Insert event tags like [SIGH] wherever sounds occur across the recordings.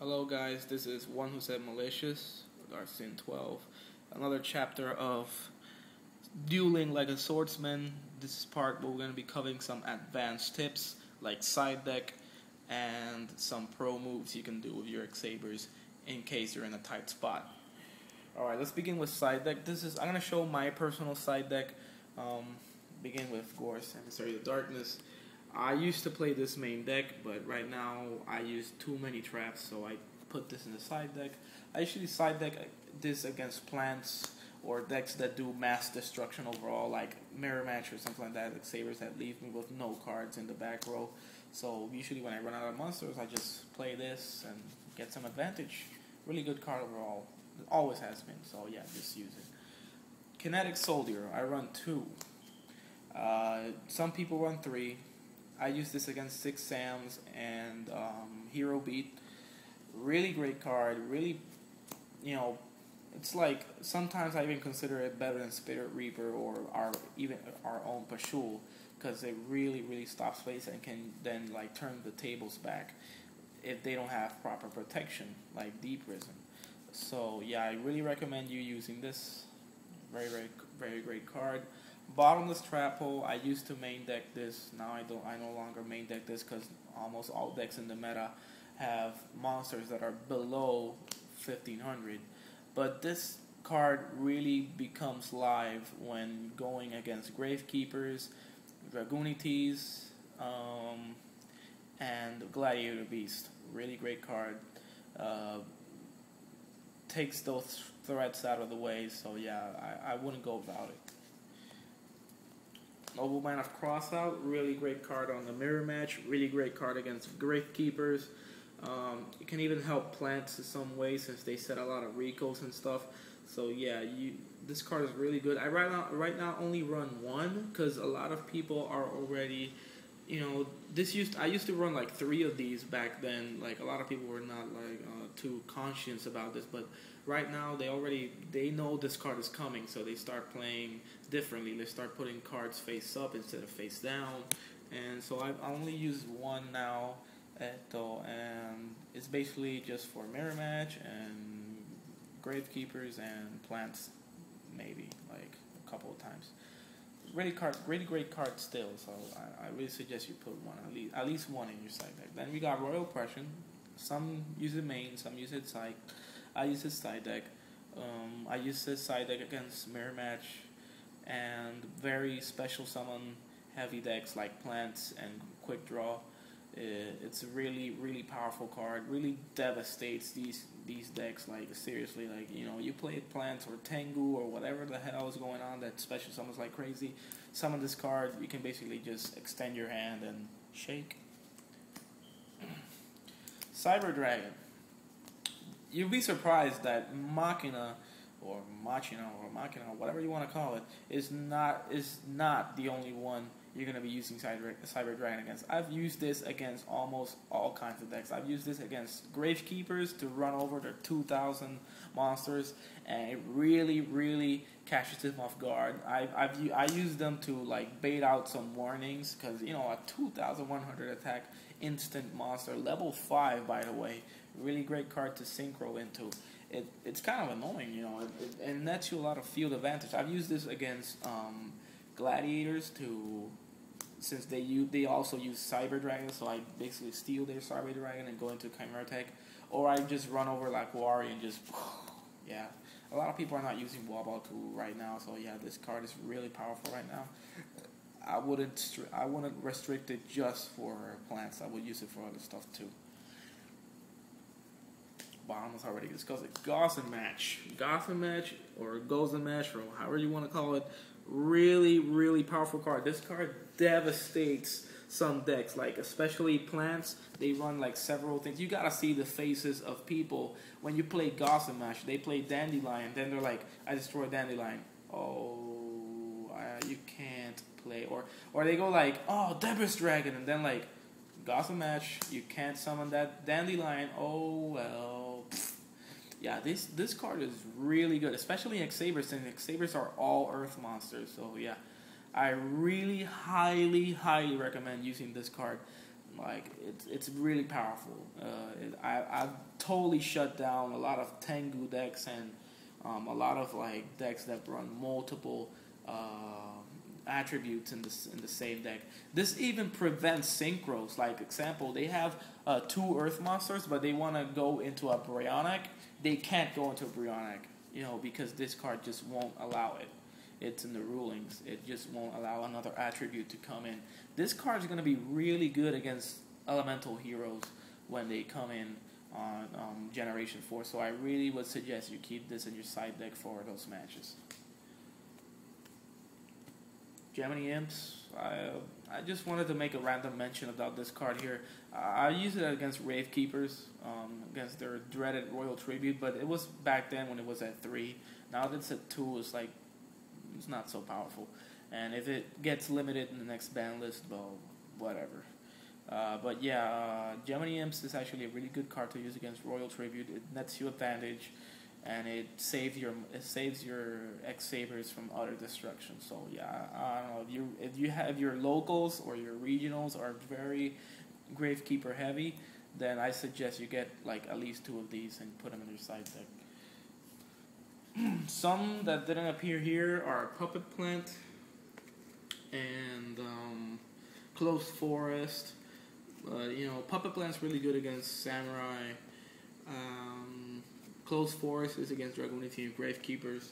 Hello, guys. This is One Who Said Malicious, Darthzin 12. Another chapter of dueling like a swordsman. This is part where we're going to be covering some advanced tips like side deck and some pro moves you can do with your X-Sabers in case you're in a tight spot. Alright, let's begin with side deck. This is I'm going to show my personal side deck. Um, begin with Gorz, Emissary of Darkness. I used to play this main deck, but right now I use too many traps, so I put this in the side deck. I usually side deck this against plants or decks that do mass destruction overall, like Mirror Match or something like that, like Sabers that leave me with no cards in the back row. So usually when I run out of monsters, I just play this and get some advantage. Really good card overall. It always has been, so yeah, just use it. Kinetic Soldier, I run two. Uh, some people run three. I use this against Six Sams and um, Hero Beat. Really great card. Really, you know, it's like sometimes I even consider it better than Spirit Reaper or our even our own Pashuul because it really really stops face and can then like turn the tables back if they don't have proper protection like Deep Risen. So yeah, I really recommend you using this. Very very very great card. Bottomless Trap Hole, I used to main deck this. Now I don't. I no longer main deck this because almost all decks in the meta have monsters that are below 1500. But this card really becomes live when going against Gravekeepers, Dragunities, um, and Gladiator Beast. Really great card. Uh, takes those threats out of the way, so yeah, I, I wouldn't go without it. Nobleman of Crossout, really great card on the mirror match, really great card against Gravekeepers. Um, it can even help plants in some way since they set a lot of Rykos and stuff. So yeah, you this card is really good. I right now right now only run one because a lot of people are already, you know, this used I used to run like three of these back then. Like a lot of people were not like uh, too conscious about this, but right now they already they know this card is coming, so they start playing differently. They start putting cards face up instead of face down, and so I, I only use one now. Eto, and it's basically just for mirror match and gravekeepers and plants, maybe like a couple of times. Really card, really great card still. So I, I really suggest you put one at least at least one in your side deck. Then we got Royal Oppression. Some use it main, some use it side. I use it side deck. Um, I use this side deck against mirror match and very special summon heavy decks like plants and quick draw. It's a really, really powerful card. Really devastates these these decks. Like seriously, like you know, you play plants or Tengu or whatever the hell is going on. That special summons like crazy. Summon this card, you can basically just extend your hand and shake. [CLEARS THROAT] Cyber Dragon. You'd be surprised that Machina or Machina or Machina, whatever you want to call it, is not is not the only one you're going to be using Cyber, Cyber Dragon against. I've used this against almost all kinds of decks. I've used this against Gravekeepers to run over their 2,000 monsters, and it really, really catches them off guard. I've, I've I use them to like bait out some warnings because you know a 2,100 attack instant monster, level five by the way, really great card to synchro into. It, it's kind of annoying, you know, it, it, it nets you a lot of field advantage. I've used this against um, gladiators to since they use, they also use Cyber Dragon, so I basically steal their Cyber Dragon and go into Chimeratech, or I just run over like Wari and just [SIGHS] yeah. A lot of people are not using Wobble tool right now, so yeah, this card is really powerful right now. I wouldn't I wouldn't restrict it just for plants. I would use it for other stuff too. Bomb was already discussed it. Gotham match, Gotham match, or Gozen match, or however you want to call it. Really, really powerful card. This card devastates some decks, like especially plants. They run like several things. You gotta see the faces of people when you play Gotham match. They play Dandelion, then they're like, "I destroy Dandelion." Oh, uh, you can't play. Or or they go like, "Oh, Debris Dragon," and then like, Gotham match. You can't summon that Dandelion. Oh well yeah, this this card is really good, especially X-Sabers, since X-Sabers are all Earth monsters. So yeah, I really highly, highly recommend using this card. Like it's it's really powerful. Uh, it, I I've totally shut down a lot of Tengu decks and um, a lot of like decks that run multiple uh, attributes in the in the same deck. This even prevents synchros. Like example, they have uh, two Earth monsters, but they want to go into a Brionac. They can't go into a Brionac, you know, because this card just won't allow it. It's in the rulings. It just won't allow another attribute to come in. This card is going to be really good against elemental heroes when they come in on um, Generation 4. So I really would suggest you keep this in your side deck for those matches. Gemini Imps, I, I just wanted to make a random mention about this card here. I use it against Wraith Keepers, um, against their dreaded Royal Tribute, but it was back then when it was at 3. Now that it's at 2, it's like, it's not so powerful. And if it gets limited in the next ban list, well, whatever. Uh, but yeah, uh, Gemini Imps is actually a really good card to use against Royal Tribute. It nets you advantage, and it saves your it saves your X Sabers from utter destruction. So yeah, I don't know if you if you have your locals or your regionals are very Gravekeeper heavy, then I suggest you get like at least two of these and put them in your side deck. [CLEARS THROAT] Some that didn't appear here are Puppet Plant and um, Closed Forest. Uh, you know, Puppet Plant's really good against Samurai. Um, Closed Forest is against Dragunity and Gravekeepers.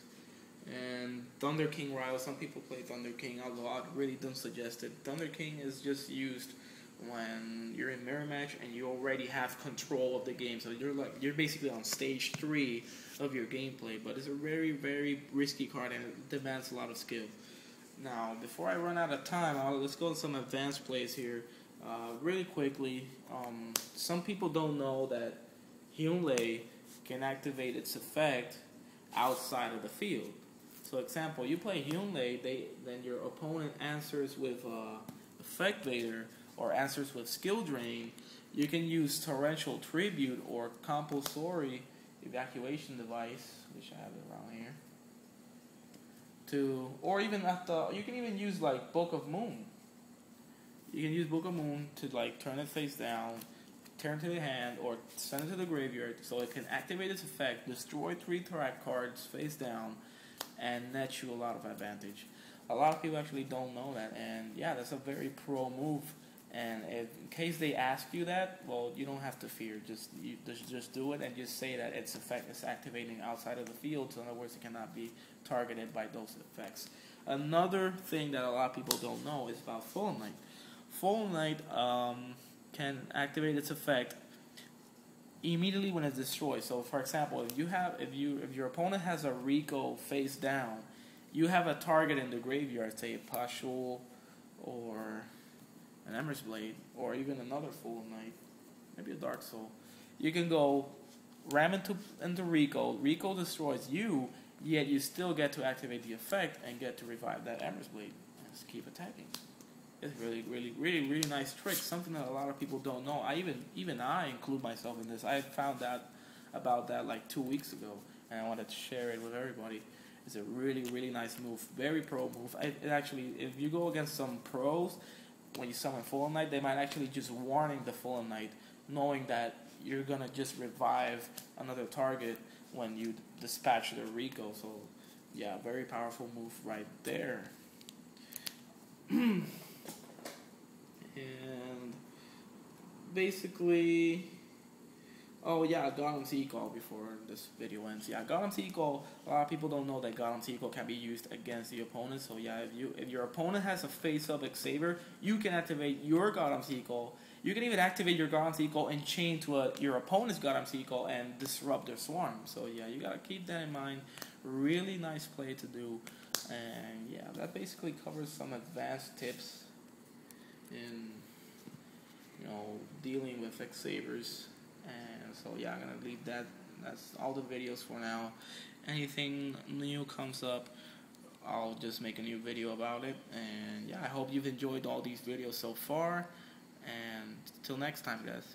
And Thunder King Rai-Oh, some people play Thunder King, although I really don't suggest it. Thunder King is just used when you're in mirror match and you already have control of the game. So you're like you're basically on stage three of your gameplay. But it's a very very risky card and it demands a lot of skill. Now, before I run out of time, I'll, let's go to some advanced plays here. Uh, really quickly, um, some people don't know that Hyunlei can activate its effect outside of the field. So, example, you play Hyunlei, they then your opponent answers with uh, Effect Veiler or answers with Skill Drain. You can use Torrential Tribute or Compulsory Evacuation Device, which I have it around here to, or even at the, you can even use like Book of Moon. You can use Book of Moon to like turn it face down, turn to the hand, or send it to the graveyard so it can activate its effect, destroy three Tarak cards face down, and net you a lot of advantage. A lot of people actually don't know that, and yeah, that's a very pro move. And if, in case they ask you that, well, you don't have to fear. Just you, just, just do it and just say that its effect is activating outside of the field. So in other words, it cannot be targeted by those effects. Another thing that a lot of people don't know is about Fallen Knight. Fallen Knight um, can activate its effect immediately when it's destroyed. So, for example, if you have if you if your opponent has a Ryko face down, you have a target in the graveyard, say a Pashuul or an Emmersblade, or even another Fallen Knight, maybe a Dark Soul. You can go ram into into Ryko. Ryko destroys you, Yet you still get to activate the effect and get to revive that Emmersblade just keep attacking. It's really, really, really, really nice trick. Something that a lot of people don't know. I even, even I include myself in this. I found out about that like two weeks ago, and I wanted to share it with everybody. It's a really, really nice move. Very pro move. It, it actually, if you go against some pros, when you summon Fallen Knight, they might actually just warning the Fallen Knight, knowing that you're gonna just revive another target when you dispatch the Ryko. So, yeah, very powerful move right there. [CLEARS THROAT] and basically, oh yeah, Golem's Equal before this video ends. Yeah, Golem's Equal. A lot of people don't know that Golem's Equal can be used against the opponent. So yeah, if you if your opponent has a face-up X-Saber, you can activate your Golem's Equal you can even activate your Golem's Equal and chain to a, your opponent's Golem's Equal and disrupt their swarm. So yeah, you gotta keep that in mind. Really nice play to do. And yeah, that basically covers some advanced tips in you know dealing with X Sabers. And so yeah, I'm gonna leave that. That's all the videos for now. Anything new comes up, I'll just make a new video about it. And yeah, I hope you've enjoyed all these videos so far. And till next time, guys.